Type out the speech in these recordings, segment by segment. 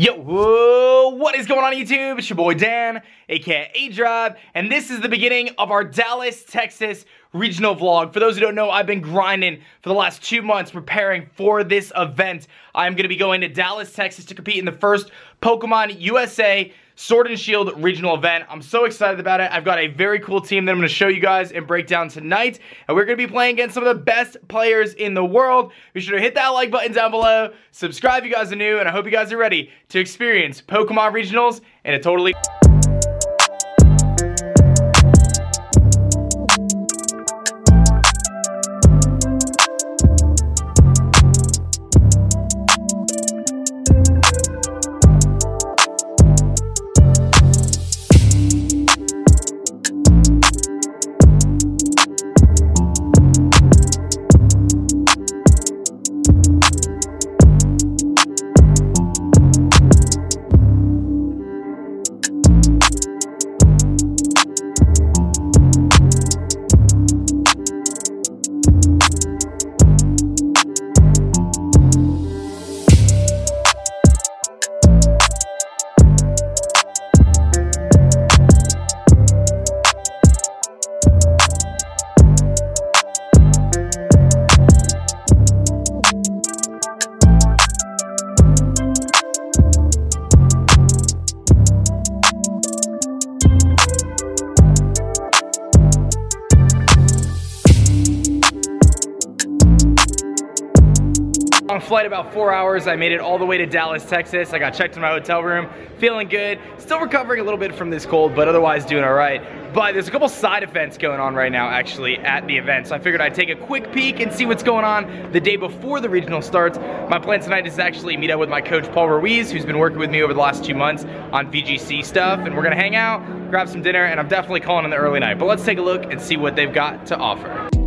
Yo, whoa, what is going on YouTube? It's your boy Dan, aka A-Drive, and this is the beginning of our Dallas, Texas regional vlog. For those who don't know, I've been grinding for the last two months preparing for this event. I'm going to be going to Dallas, Texas to compete in the first Pokemon USA Sword and Shield regional event. I'm so excited about it. I've got a very cool team that I'm going to show you guys and break down tonight. And we're going to be playing against some of the best players in the world. Be sure to hit that like button down below. Subscribe if you guys are new. And I hope you guys are ready to experience Pokemon regionals in a totally... flight, about four hours. I made it all the way to Dallas, Texas. I got checked in my hotel room, feeling good. Still recovering a little bit from this cold, but otherwise doing all right. But there's a couple side events going on right now, actually, at the event. So I figured I'd take a quick peek and see what's going on the day before the regional starts. My plan tonight is actually meet up with my coach, Paul Ruiz, who's been working with me over the last two months on VGC stuff. And we're gonna hang out, grab some dinner, and I'm definitely calling in the early night. But let's take a look and see what they've got to offer.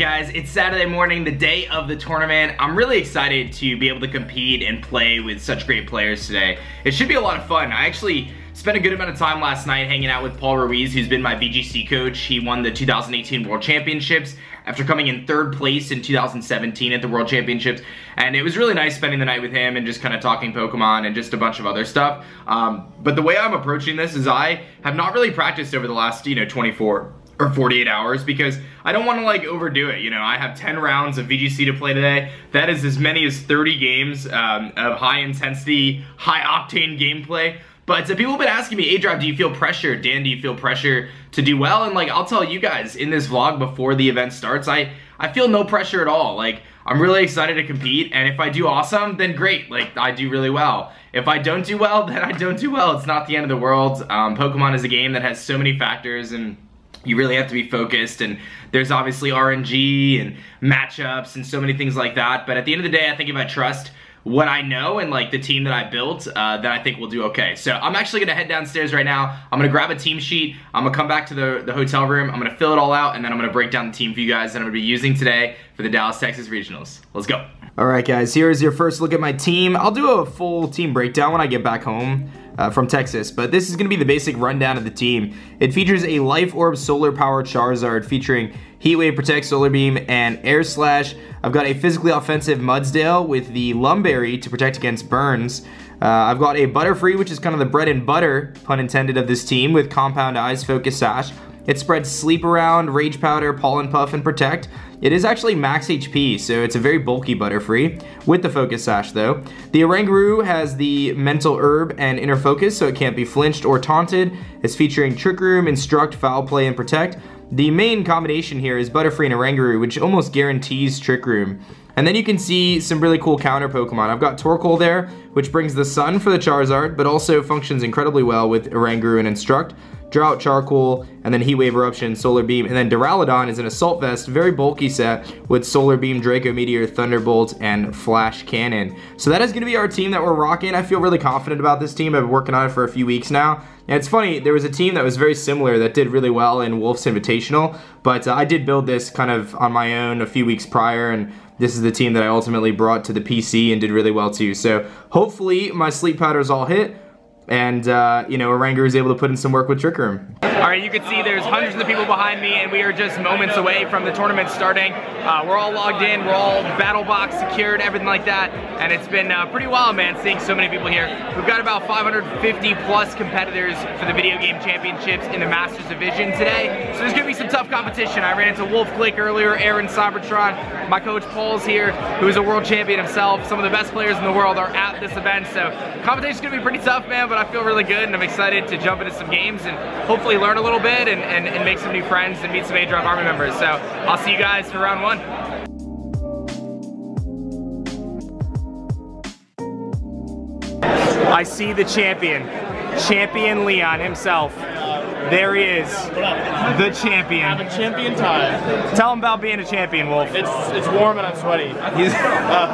Guys, it's Saturday morning, the day of the tournament. I'm really excited to be able to compete and play with such great players today. It should be a lot of fun. I actually spent a good amount of time last night hanging out with Paul Ruiz, who's been my VGC coach. He won the 2018 World Championships after coming in third place in 2017 at the World Championships. And it was really nice spending the night with him and just kind of talking Pokemon and just a bunch of other stuff. Um, but the way I'm approaching this is I have not really practiced over the last, you know, 24 or 48 hours because I don't want to like overdo it. You know, I have 10 rounds of VGC to play today. That is as many as 30 games um, of high intensity, high octane gameplay. But people have been asking me, A-Drive, do you feel pressure? Dan, do you feel pressure to do well? And like, I'll tell you guys in this vlog before the event starts, I, I feel no pressure at all. Like, I'm really excited to compete, and if I do awesome, then great. Like, I do really well. If I don't do well, then I don't do well. It's not the end of the world. Um, Pokemon is a game that has so many factors, and you really have to be focused and there's obviously RNG and matchups and so many things like that. But at the end of the day, I think if I trust what I know and like the team that I built, uh, then I think we'll do okay. So I'm actually gonna head downstairs right now. I'm gonna grab a team sheet. I'm gonna come back to the, the hotel room. I'm gonna fill it all out and then I'm gonna break down the team for you guys that I'm gonna be using today for the Dallas, Texas Regionals. Let's go. All right, guys, here's your first look at my team. I'll do a full team breakdown when I get back home uh, from Texas, but this is going to be the basic rundown of the team. It features a Life Orb Solar Power Charizard featuring Heat Wave Protect Solar Beam and Air Slash. I've got a physically offensive Mudsdale with the Lum Berry to protect against burns. Uh, I've got a Butterfree, which is kind of the bread and butter, pun intended, of this team with Compound Eyes, Focus Sash. It spreads Sleep Around, Rage Powder, Pollen Puff, and Protect. It is actually max HP, so it's a very bulky Butterfree, with the Focus Sash though. The Oranguru has the Mental Herb and Inner Focus, so it can't be flinched or taunted. It's featuring Trick Room, Instruct, Foul Play, and Protect. The main combination here is Butterfree and Oranguru, which almost guarantees Trick Room. And then you can see some really cool counter Pokemon. I've got Torkoal there, which brings the Sun for the Charizard, but also functions incredibly well with Oranguru and Instruct. Drought Torkoal, and then Heatwave Eruption, Solar Beam, and then Duraludon is an Assault Vest, very bulky set with Solar Beam, Draco Meteor, Thunderbolt, and Flash Cannon. So that is going to be our team that we're rocking. I feel really confident about this team. I've been working on it for a few weeks now. And it's funny, there was a team that was very similar that did really well in Wolf's Invitational, but uh, I did build this kind of on my own a few weeks prior, and this is the team that I ultimately brought to the PC and did really well too. So hopefully my sleep powders all hit and uh, you know, Oranguru is able to put in some work with Trick Room. All right, you can see there's hundreds of people behind me, and we are just moments away from the tournament starting. Uh, we're all logged in, we're all battle box secured, everything like that, and it's been uh, pretty wild, man, seeing so many people here. We've got about 550 plus competitors for the video game championships in the Masters Division today, so there's gonna be some tough competition. I ran into Wolfe Glick earlier, Aaron Cybertron, my coach Paul's here, who's a world champion himself. Some of the best players in the world are at this event, so competition's gonna be pretty tough, man, but I feel really good and I'm excited to jump into some games and hopefully learn a little bit and, and, and make some new friends and meet some A-Drive Army members. So I'll see you guys for round one. I see the champion, champion Leon himself. There he is, the champion. Having champion time. Tell him about being a champion, Wolfe. It's it's warm and I'm sweaty. uh,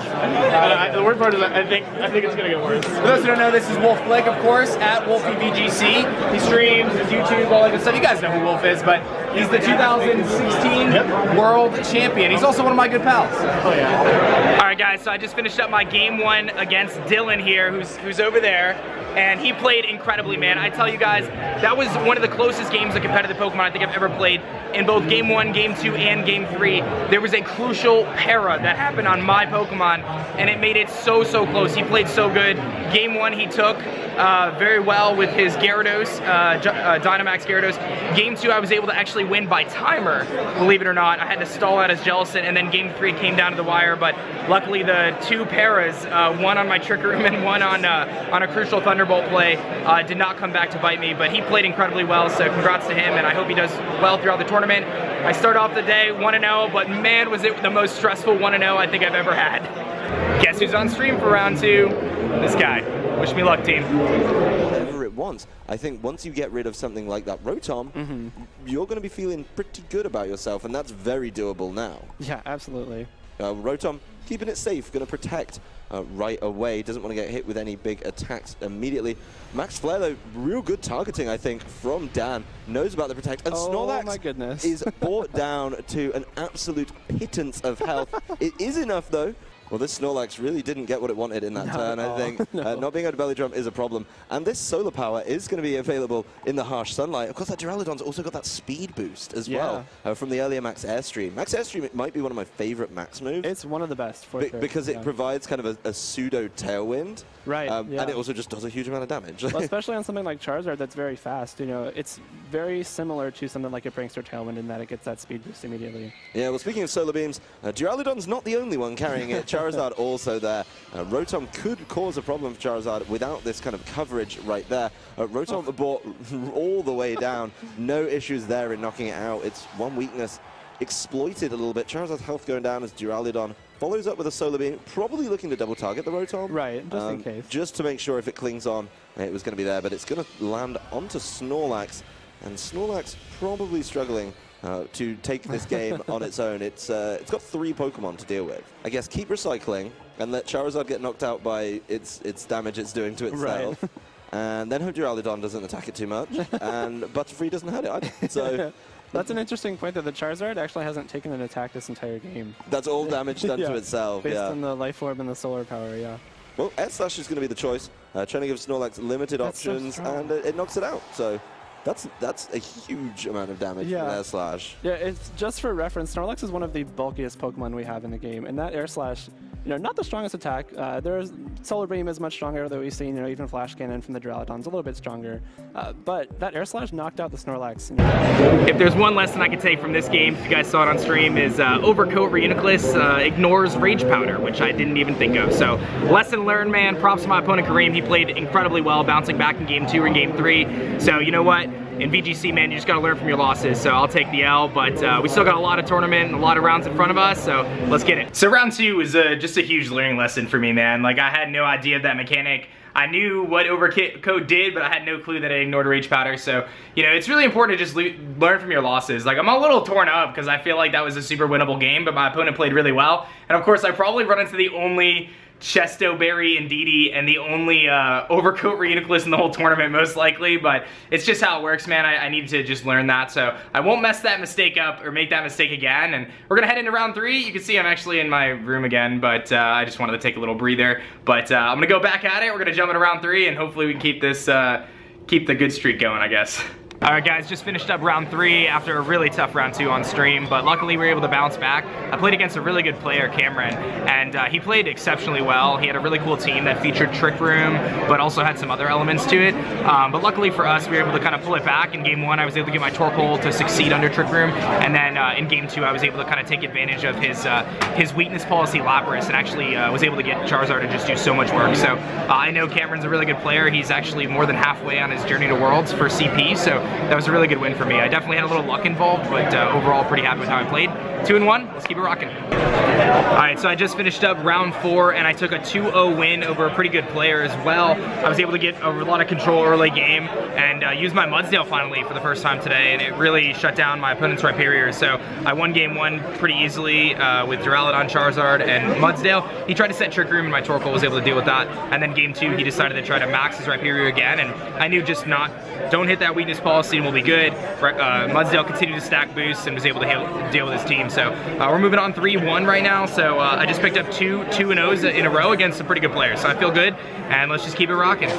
I, the worst part is I think I think it's gonna get worse. For those who don't know, this is Wolfe Glick, of course, at WolfeyVGC. He streams, his YouTube, all that good stuff. You guys know who Wolfe is, but he's the 2016 yep. World Champion. He's also one of my good pals. Oh yeah. All right, guys. So I just finished up my game one against Dylan here, who's who's over there and he played incredibly, man. I tell you guys, that was one of the closest games of competitive Pokemon I think I've ever played. In both Game 1, Game 2, and Game 3, there was a crucial para that happened on my Pokemon, and it made it so, so close. He played so good. Game 1 he took uh, very well with his Gyarados, uh, uh, Dynamax Gyarados. Game 2 I was able to actually win by timer, believe it or not. I had to stall out his Jellicent, and then Game 3 came down to the wire, but luckily the two paras, uh, one on my Trick Room and one on, uh, on a crucial Thunderbolt play uh, did not come back to bite me, but he played incredibly well, so congrats to him, and I hope he does well throughout the tournament. I start off the day 1-0, but man, was it the most stressful 1-0 I think I've ever had. Guess who's on stream for round two? This guy. Wish me luck, team. Whatever it wants. I think once you get rid of something like that Rotom, mm -hmm. you're going to be feeling pretty good about yourself, and that's very doable now. Yeah, absolutely. Uh, Rotom keeping it safe, going to protect uh, right away. Doesn't want to get hit with any big attacks immediately. Max Flare, though, real good targeting, I think, from Dan. Knows about the protect. And oh, Snorlax my goodness. is brought down to an absolute pittance of health. it is enough, though, well, this Snorlax really didn't get what it wanted in that no, turn, I think. No. Uh, not being able to belly drum is a problem. And this solar power is going to be available in the harsh sunlight. Of course, that Duraludon's also got that speed boost as yeah. well uh, from the earlier Max Airstream. Max Airstream might be one of my favorite Max moves. It's one of the best, for Be sure. Because yeah. it provides kind of a, a pseudo tailwind. Right, um, yeah. And it also just does a huge amount of damage. well, especially on something like Charizard that's very fast. You know, it's very similar to something like a Prankster Tailwind in that it gets that speed boost immediately. Yeah, well, speaking of solar beams, uh, Duraludon's not the only one carrying it. Charizard also there. Uh, Rotom could cause a problem for Charizard without this kind of coverage right there. Uh, Rotom oh. brought all the way down. No issues there in knocking it out. It's one weakness exploited a little bit. Charizard's health going down as Duraludon Follows up with a Solar Beam, probably looking to double target the Rotom. Right, just um, in case. Just to make sure if it clings on, it was going to be there, but it's going to land onto Snorlax, and Snorlax probably struggling uh, to take this game on its own. It's uh, It's got three Pokemon to deal with. I guess keep recycling and let Charizard get knocked out by its, its damage it's doing to itself. Right. and then hope Duraludon doesn't attack it too much, and Butterfree doesn't hurt it either. So That's an interesting point that the Charizard actually hasn't taken an attack this entire game. That's all damage done yeah, to itself, based yeah. on the Life Orb and the Solar Power, yeah. Well, S Slash is going to be the choice. Uh, trying to give Snorlax limited that's options, so and it, it knocks it out. So that's that's a huge amount of damage yeah. from Air Slash. Yeah, it's just for reference, Snorlax is one of the bulkiest Pokemon we have in the game, and that Air Slash you know, not the strongest attack. Uh, there's Solar Beam is much stronger, though we've seen, you know, even Flash Cannon from the Duraludon's a little bit stronger. Uh, but that Air Slash knocked out the Snorlax. If there's one lesson I could take from this game, if you guys saw it on stream, is uh, Overcoat Reuniclus uh, ignores Rage Powder, which I didn't even think of. So, lesson learned, man. Props to my opponent, Kareem. He played incredibly well, bouncing back in game two and game three. So, you know what? In VGC, man, you just gotta learn from your losses. So I'll take the L, but uh, we still got a lot of tournament and a lot of rounds in front of us, so let's get it. So round two was uh, just a huge learning lesson for me, man. Like I had no idea of that mechanic. I knew what overcoat did, but I had no clue that it ignored rage powder. So, you know, it's really important to just learn from your losses. Like, I'm a little torn up because I feel like that was a super winnable game, but my opponent played really well. And of course, I probably run into the only Chesto, Berry, and Didi, and the only uh, overcoat Reuniclus in the whole tournament, most likely, but it's just how it works, man. I, I need to just learn that, so I won't mess that mistake up or make that mistake again, and we're gonna head into round three. You can see I'm actually in my room again, but uh, I just wanted to take a little breather, but uh, I'm gonna go back at it. We're gonna jump into round three, and hopefully we can keep this, uh, keep the good streak going, I guess. All right, guys, just finished up round three after a really tough round two on stream, but luckily we were able to bounce back. I played against a really good player, Cameron, and uh, he played exceptionally well. He had a really cool team that featured Trick Room, but also had some other elements to it. Um, but luckily for us, we were able to kind of pull it back. In game one, I was able to get my Torkoal to succeed under Trick Room, and then uh, in game two, I was able to kind of take advantage of his uh, his weakness policy, Lapras, and actually uh, was able to get Charizard to just do so much work. So uh, I know Cameron's a really good player. He's actually more than halfway on his journey to Worlds for CP, so that was a really good win for me. I definitely had a little luck involved, but uh, overall pretty happy with how I played. Two and one, let's keep it rocking. All right, so I just finished up round four and I took a 2-0 win over a pretty good player as well. I was able to get a lot of control early game and uh, use my Mudsdale finally for the first time today and it really shut down my opponent's Rhyperior. So I won game one pretty easily uh, with Duraludon, Charizard, and Mudsdale. He tried to set Trick Room and my Torkoal was able to deal with that. And then game two, he decided to try to max his Rhyperior again and I knew just not, don't hit that weakness policy and we'll be good. Uh, Mudsdale continued to stack boosts and was able to deal with his team. So uh, we're moving on 3-1 right now. So uh, I just picked up two 2 and O's in a row against some pretty good players. So I feel good, and let's just keep it rocking.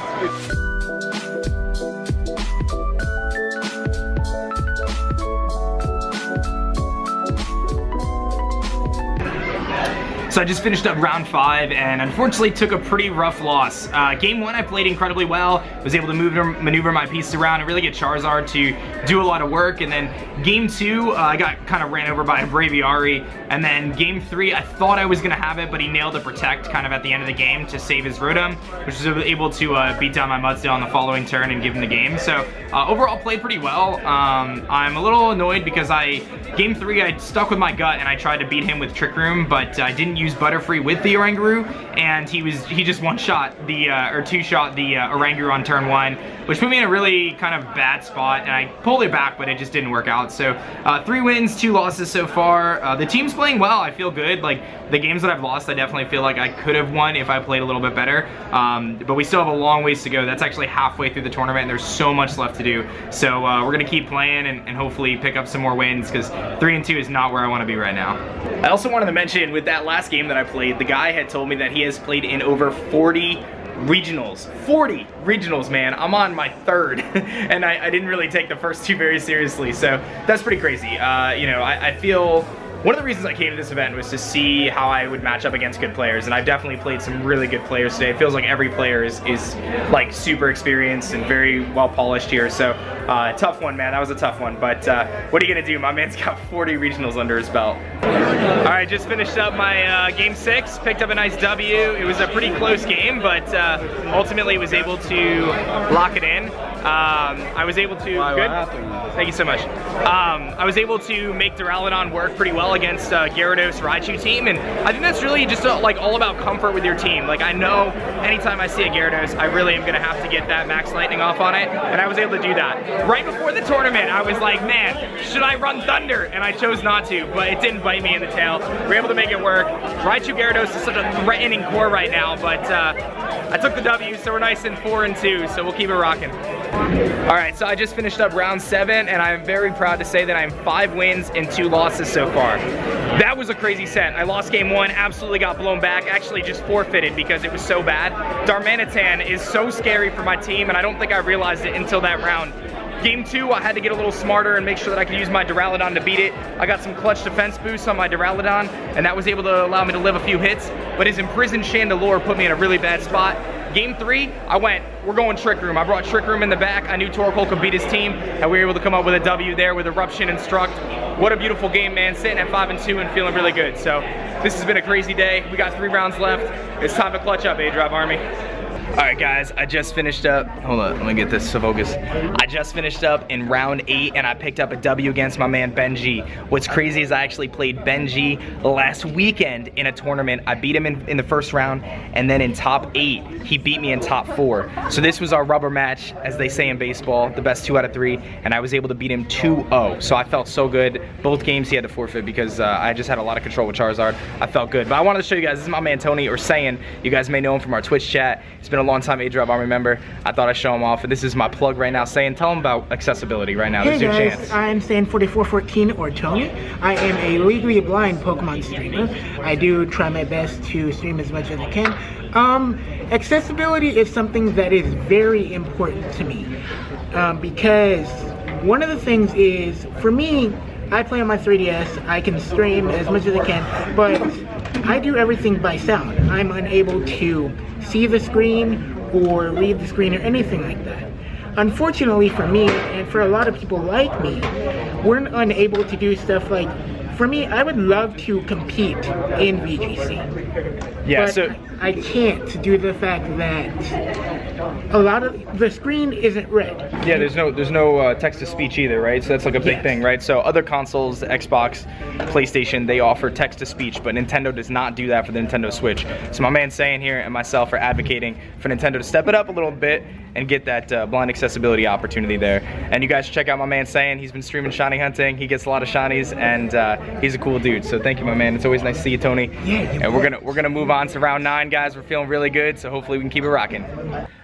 So I just finished up round five and unfortunately took a pretty rough loss. Uh, game one I played incredibly well, was able to move, maneuver my pieces around and really get Charizard to do a lot of work. And then game two, uh, I got kind of ran over by Braviary. And then game three, I thought I was gonna have it, but he nailed a Protect kind of at the end of the game to save his Rotom, which was able to uh, beat down my Mudsdale on the following turn and give him the game. So uh, overall played pretty well. Um, I'm a little annoyed because I, game three, I stuck with my gut and I tried to beat him with Trick Room, but I didn't use use Butterfree with the Oranguru, and he was he just one shot the uh, or two shot the uh, Oranguru on turn one, which put me in a really kind of bad spot, and I pulled it back, but it just didn't work out. So uh, three wins, two losses so far. Uh, the team's playing well. I feel good. Like the games that I've lost, I definitely feel like I could have won if I played a little bit better. Um, but we still have a long ways to go. That's actually halfway through the tournament, and there's so much left to do. So uh, we're gonna keep playing and, and hopefully pick up some more wins because three and two is not where I want to be right now. I also wanted to mention with that last game that I played, the guy had told me that he has played in over 40 regionals. 40 regionals, man. I'm on my third, and I, I, didn't really take the first two very seriously, so that's pretty crazy. Uh, you know, I, I feel one of the reasons I came to this event was to see how I would match up against good players, and I've definitely played some really good players today. It feels like every player is, is like super experienced and very well polished here, so uh, tough one, man. That was a tough one, but uh, what are you gonna do? My man's got 40 regionals under his belt. All right, just finished up my uh, game six, picked up a nice W. It was a pretty close game, but uh, ultimately was able to lock it in. Um, I was able to, good? Thank you so much. Um, I was able to make Duraludon work pretty well against uh, Gyarados Raichu team, and I think that's really just uh, like all about comfort with your team. Like I know anytime I see a Gyarados, I really am gonna have to get that Max Lightning off on it, and I was able to do that. Right before the tournament, I was like, man, should I run Thunder? And I chose not to, but it didn't bite me in the tail. We were able to make it work. Raichu Gyarados is such a threatening core right now, but uh, I took the W, so we're nice in four and two, so we'll keep it rocking. All right, so I just finished up round seven, and I'm very proud to say that I'm five wins and two losses so far. That was a crazy set. I lost game one, absolutely got blown back, actually just forfeited because it was so bad. Darmanitan is so scary for my team, and I don't think I realized it until that round. Game two, I had to get a little smarter and make sure that I could use my Duraludon to beat it. I got some clutch defense boosts on my Duraludon, and that was able to allow me to live a few hits, but his imprisoned Chandelure put me in a really bad spot. Game three, I went, we're going Trick Room. I brought Trick Room in the back. I knew Torkoal could beat his team, and we were able to come up with a W there with Eruption and Struct. What a beautiful game, man. Sitting at 5 and 2 and feeling really good. So this has been a crazy day. We got three rounds left. It's time to clutch up, A-Drive Army. All right, guys, I just finished up. Hold on, let me get this to focus. I just finished up in round eight, and I picked up a W against my man Benji. What's crazy is I actually played Benji last weekend in a tournament. I beat him in, in the first round, and then in top eight, he beat me in top four. So this was our rubber match, as they say in baseball, the best two out of three, and I was able to beat him 2-0. So I felt so good. Both games he had to forfeit because uh, I just had a lot of control with Charizard. I felt good. But I wanted to show you guys, this is my man Tony, or Saiyan. You guys may know him from our Twitch chat. It's been a long time A-Drive Army member. I thought I'd show him off, and this is my plug right now. Saying, tell him about accessibility right now. Hey guys, chance. I'm Stan4414 or Tony. I am a legally blind Pokemon streamer. I do try my best to stream as much as I can. Um, accessibility is something that is very important to me um, because one of the things is, for me, I play on my 3DS, I can stream as much as I can, but I do everything by sound. I'm unable to see the screen or read the screen or anything like that. Unfortunately for me, and for a lot of people like me, we're unable to do stuff like, for me, I would love to compete in VGC. Yeah, but so I can't due to the fact that a lot of the screen isn't red. Yeah, there's no there's no uh, text to speech either, right? So that's like a big Yes. thing, right? So other consoles, Xbox, PlayStation, they offer text to speech, but Nintendo does not do that for the Nintendo Switch. So my man saying here and myself are advocating for Nintendo to step it up a little bit and get that uh, blind accessibility opportunity there. And you guys should check out my man saying he's been streaming shiny hunting. He gets a lot of shinies, and uh, he's a cool dude. So thank you, my man. It's always nice to see you, Tony. Yeah, And we're gonna we're gonna move on to round nine, guys. We're feeling really good, so hopefully we can keep it rocking.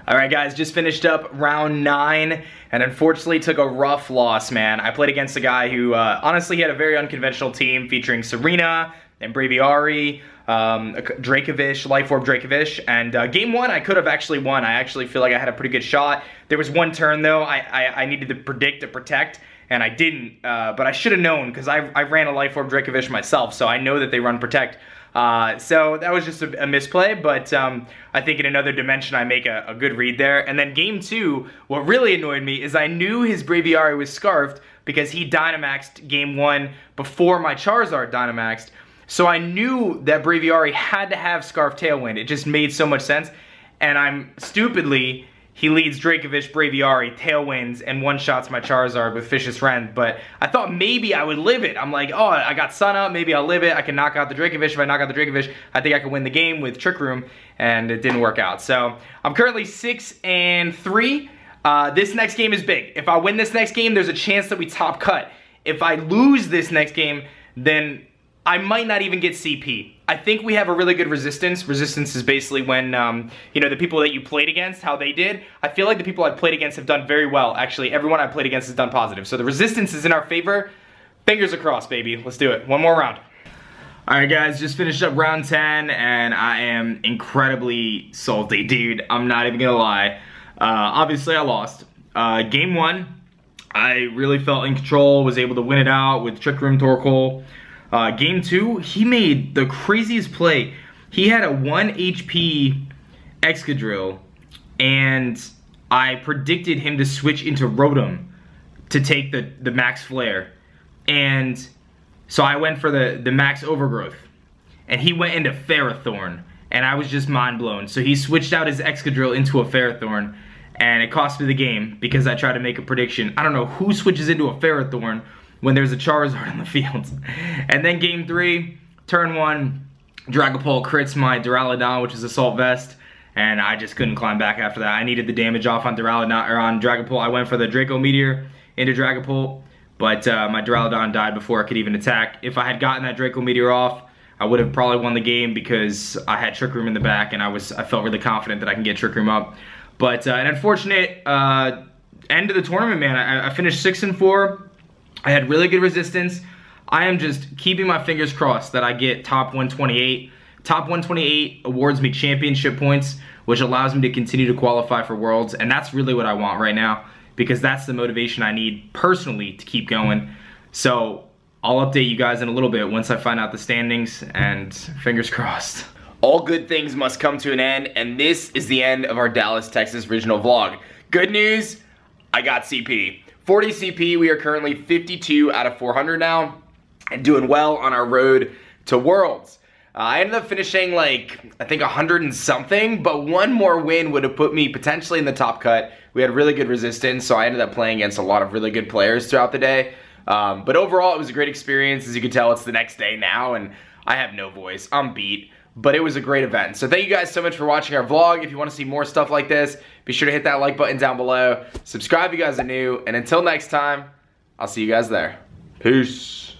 All right, guys, just finished up round nine, and unfortunately took a rough loss, man. I played against a guy who, uh, honestly, had a very unconventional team featuring Serena and Braviary, um, Dracovish, Life Orb Dracovish, and uh, game one I could have actually won. I actually feel like I had a pretty good shot. There was one turn though I, I, I needed to predict to protect, and I didn't, uh, but I should have known because I, I ran a Life Orb Dracovish myself, so I know that they run protect. Uh, so that was just a, a misplay, but um, I think in another dimension I make a, a good read there. And then game two, what really annoyed me is I knew his Braviary was scarfed because he Dynamaxed game one before my Charizard Dynamaxed. So I knew that Braviary had to have Scarf Tailwind. It just made so much sense. And I'm stupidly, he leads Dracovish, Braviary, Tailwinds, and one-shots my Charizard with Fishious Rend. But I thought maybe I would live it. I'm like, oh, I got Sun Up, maybe I'll live it. I can knock out the Dracovish. If I knock out the Dracovish, I think I can win the game with Trick Room. And it didn't work out. So I'm currently six and three. Uh, this next game is big. If I win this next game, there's a chance that we top cut. If I lose this next game, then I might not even get CP. I think we have a really good resistance. Resistance is basically when, um, you know, the people that you played against, how they did. I feel like the people I played against have done very well. Actually, everyone I played against has done positive. So the resistance is in our favor. Fingers across, baby. Let's do it. One more round. All right, guys, just finished up round 10, and I am incredibly salty, dude. I'm not even gonna lie. Uh, obviously, I lost. Uh, game one, I really felt in control, was able to win it out with Trick Room Torkoal. Uh, game two, he made the craziest play. He had a 1 HP Excadrill, and I predicted him to switch into Rotom to take the, the Max Flare. And so I went for the, the Max Overgrowth. And he went into Ferrothorn. And I was just mind blown. So he switched out his Excadrill into a Ferrothorn. And it cost me the game because I tried to make a prediction. I don't know who switches into a Ferrothorn when there's a Charizard on the field. And then game three, turn one, Dragapult crits my Duraludon, which is Assault Vest. And I just couldn't climb back after that. I needed the damage off on Duraludon, or on Dragapult. I went for the Draco Meteor into Dragapult. But uh, my Duraludon died before I could even attack. If I had gotten that Draco Meteor off, I would have probably won the game because I had Trick Room in the back and I was I felt really confident that I can get Trick Room up. But uh, an unfortunate uh, end of the tournament, man. I, I finished six and four. I had really good resistance. I am just keeping my fingers crossed that I get top 128. Top 128 awards me championship points, which allows me to continue to qualify for Worlds, and that's really what I want right now. because that's the motivation I need personally to keep going. So I'll update you guys in a little bit once I find out the standings and fingers crossed. All good things must come to an end and this is the end of our Dallas, Texas regional vlog. Good news, I got CP. 40 CP, we are currently 52 out of 400 now and doing well on our road to Worlds. Uh, I ended up finishing like, I think 100 and something, but one more win would have put me potentially in the top cut. We had really good resistance, so I ended up playing against a lot of really good players throughout the day. Um, but overall, it was a great experience. As you can tell, it's the next day now, and I have no voice. I'm beat, but it was a great event. So thank you guys so much for watching our vlog. If you want to see more stuff like this, be sure to hit that like button down below. Subscribe if you guys are new, and until next time, I'll see you guys there. Peace.